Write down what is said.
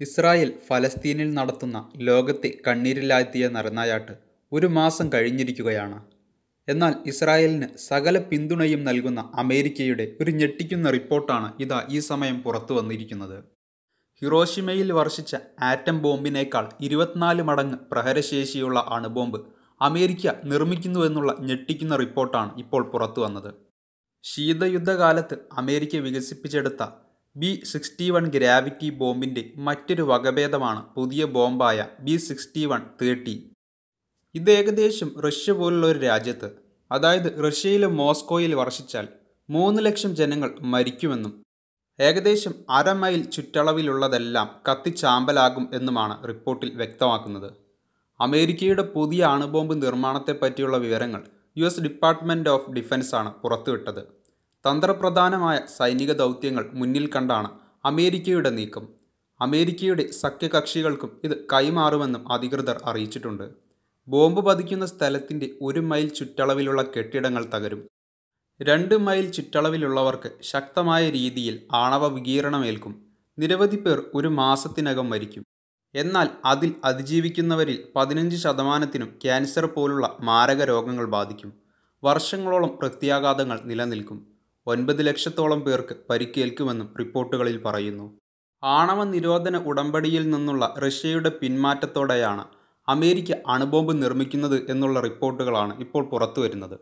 Israel ഫലസ്തീനിൽ നടത്തുന്ന ലോകത്തെ കണ്ണീരിലാഴ്ത്തിയ നരനായാട്ട് ഒരു മാസം കഴിഞ്ഞിരിക്കുകയാണ്. എന്നാൽ ഇസ്രായേലിന് സകല പിന്തുണയും നൽകുന്ന അമേരിക്കയുടെ ഒരു ഞെട്ടിക്കുന്ന റിപ്പോർട്ടാണ് ഇതാ ഈ സമയം പുറത്തു വന്നിരിക്കുന്നത് ഹിറോഷിമയിൽ വർഷിച്ച ആറ്റം ബോംബിനേക്കാൾ ഇരുപത്തിനാല് മടങ്ങ് പ്രഹരശേഷിയുള്ള അണുബോംബ് അമേരിക്ക നിർമ്മിക്കുന്നുവെന്നുള്ള ഞെട്ടിക്കുന്ന റിപ്പോർട്ടാണ് ഇപ്പോൾ പുറത്തു വന്നത് ശീതയുദ്ധകാലത്ത് അമേരിക്ക വികസിപ്പിച്ചെടുത്ത ബി സിക്സ്റ്റി വൺ ഗ്രാവിറ്റി ബോംബിന്റെ മറ്റൊരു വകഭേദമാണ് പുതിയ ബോംബായ ബി സിക്സ്റ്റി വൺ തേർട്ടി. ഇത് ഏകദേശം റഷ്യ പോലുള്ള ഒരു രാജ്യത്ത്, അതായത് റഷ്യയിലെ മോസ്കോയിൽ വർഷിച്ചാൽ മൂന്ന് ലക്ഷം ജനങ്ങൾ മരിക്കുമെന്നും ഏകദേശം അര മൈൽ ചുറ്റളവിലുള്ളതെല്ലാം കത്തിച്ചാമ്പലാകും എന്നുമാണ് റിപ്പോർട്ടിൽ വ്യക്തമാക്കുന്നത്. അമേരിക്കയുടെ പുതിയ അണുബോംബ് നിർമ്മാണത്തെപ്പറ്റിയുള്ള വിവരങ്ങൾ യു എസ് ഡിപ്പാർട്ട്മെന്റ് ഓഫ് ഡിഫൻസാണ് പുറത്തുവിട്ടത്. തന്ത്രപ്രധാനമായ സൈനിക ദൗത്യങ്ങൾ മുന്നിൽ കണ്ടാണ് അമേരിക്കയുടെ നീക്കം. അമേരിക്കയുടെ സഖ്യകക്ഷികൾക്കും ഇത് കൈമാറുമെന്നും അധികൃതർ അറിയിച്ചിട്ടുണ്ട്. ബോംബ് പതിക്കുന്ന സ്ഥലത്തിന്റെ ഒരു മൈൽ ചുറ്റളവിലുള്ള കെട്ടിടങ്ങൾ തകരും. രണ്ട് മൈൽ ചുറ്റളവിലുള്ളവർക്ക് ശക്തമായ രീതിയിൽ ആണവ വികീരണമേൽക്കും നിരവധി പേർ ഒരു മാസത്തിനകം മരിക്കും. എന്നാൽ അതിൽ അതിജീവിക്കുന്നവരിൽ പതിനഞ്ച് ശതമാനത്തിനും ക്യാൻസർ പോലുള്ള മാരക രോഗങ്ങൾ ബാധിക്കും. വർഷങ്ങളോളം പ്രത്യാഘാതങ്ങൾ നിലനിൽക്കും. ഒൻപത് ലക്ഷത്തോളം പേർക്ക് പരിക്കേൽക്കുമെന്നും റിപ്പോർട്ടുകളിൽ പറയുന്നു. ആണവ നിരോധന ഉടമ്പടിയിൽ നിന്നുള്ള റഷ്യയുടെ പിന്മാറ്റത്തോടെയാണ് അമേരിക്ക അണുബോംബ് നിർമ്മിക്കുന്നത് എന്നുള്ള റിപ്പോർട്ടുകളാണ് ഇപ്പോൾ പുറത്തുവരുന്നത്.